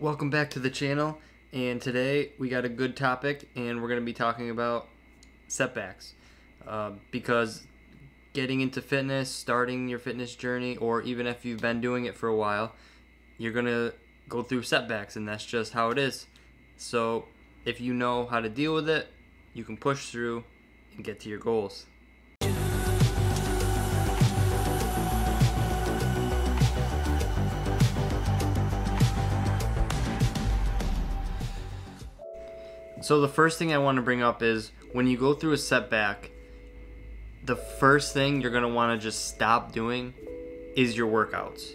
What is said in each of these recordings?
Welcome back to the channel and today we got a good topic and we're going to be talking about setbacks uh, because getting into fitness, starting your fitness journey or even if you've been doing it for a while, you're going to go through setbacks and that's just how it is. So if you know how to deal with it, you can push through and get to your goals. So the first thing I want to bring up is when you go through a setback, the first thing you're going to want to just stop doing is your workouts.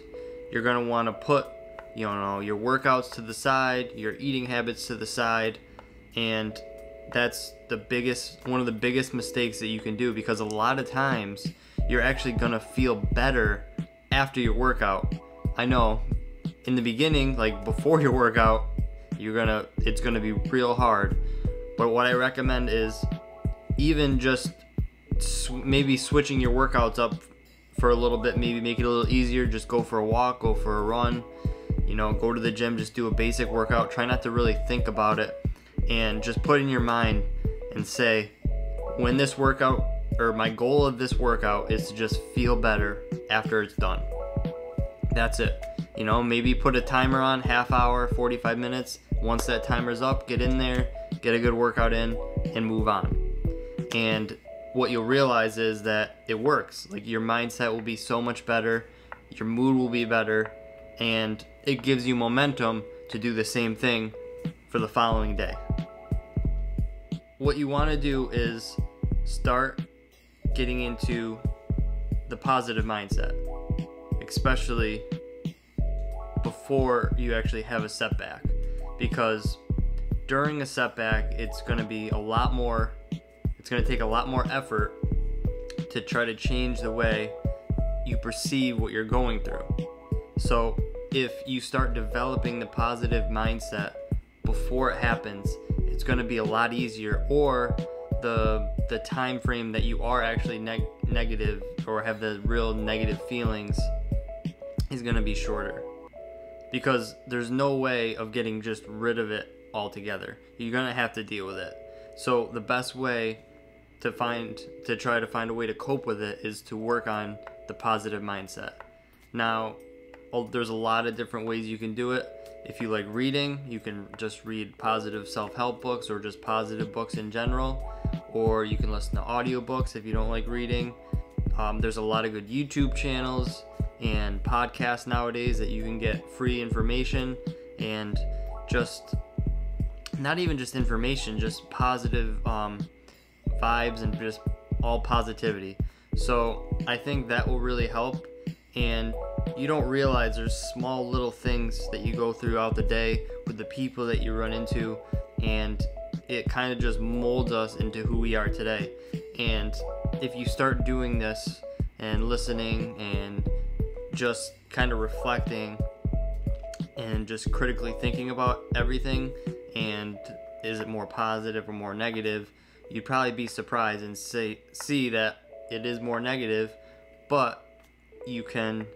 You're going to want to put, you know, your workouts to the side, your eating habits to the side, and that's the biggest one of the biggest mistakes that you can do because a lot of times you're actually going to feel better after your workout. I know in the beginning, like before your workout, you're gonna it's gonna be real hard. But what i recommend is even just sw- maybe switching your workouts up for a little bit maybe make it a little easier. Just go for a walk go for a run you know go to the gym just do a basic workout. Try not to really think about it. And just put in your mind and say when this workout or my goal of this workout is to just feel better after it's done. That's it you know maybe put a timer on half hour 45 minutes once that timer's up, get in there, get a good workout in, and move on. And what you'll realize is that it works. Like your mindset will be so much better, your mood will be better, and it gives you momentum to do the same thing for the following day. What you want to do is start getting into the positive mindset, especially before you actually have a setback because during a setback, it's going to be a lot more, it's going to take a lot more effort to try to change the way you perceive what you're going through. So, if you start developing the positive mindset before it happens, it's going to be a lot easier or the the time frame that you are actually neg- negative or have the real negative feelings is going to be shorter because there's no way of getting just rid of it altogether. You're going to have to deal with it. So the best way to find to try to find a way to cope with it is to work on the positive mindset. Now, there's a lot of different ways you can do it. If you like reading, you can just read positive self-help books or just positive books in general, or you can listen to audiobooks if you don't like reading. Um, there's a lot of good YouTube channels and podcasts nowadays that you can get free information and just not even just information, just positive um, vibes and just all positivity. So I think that will really help. And you don't realize there's small little things that you go throughout the day with the people that you run into, and it kind of just molds us into who we are today. And if you start doing this and listening and just kind of reflecting and just critically thinking about everything and is it more positive or more negative? You'd probably be surprised and say see that it is more negative but you can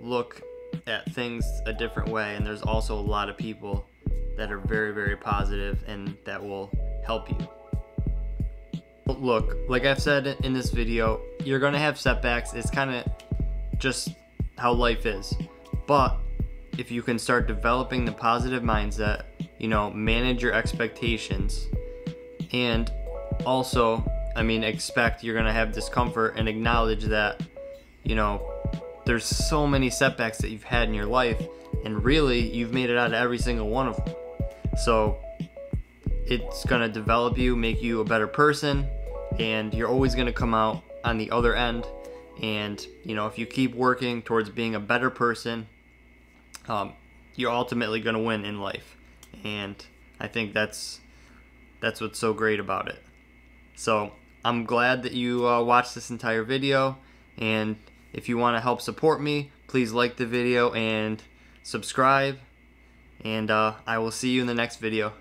look at things a different way and there's also a lot of people that are very very positive and that will help you. Look like i've said in this video you're gonna have setbacks. It's kind of just how life is. But if you can start developing the positive mindset, you know, manage your expectations, and also, I mean, expect you're gonna have discomfort and acknowledge that, you know, there's so many setbacks that you've had in your life, and really, you've made it out of every single one of them. So, it's gonna develop you, make you a better person, and you're always gonna come out on the other end and, you know, if you keep working towards being a better person, um, you're ultimately going to win in life. And I think that's that's what's so great about it. So I'm glad that you uh, watched this entire video. And if you want to help support me, please like the video and subscribe. And uh, I will see you in the next video.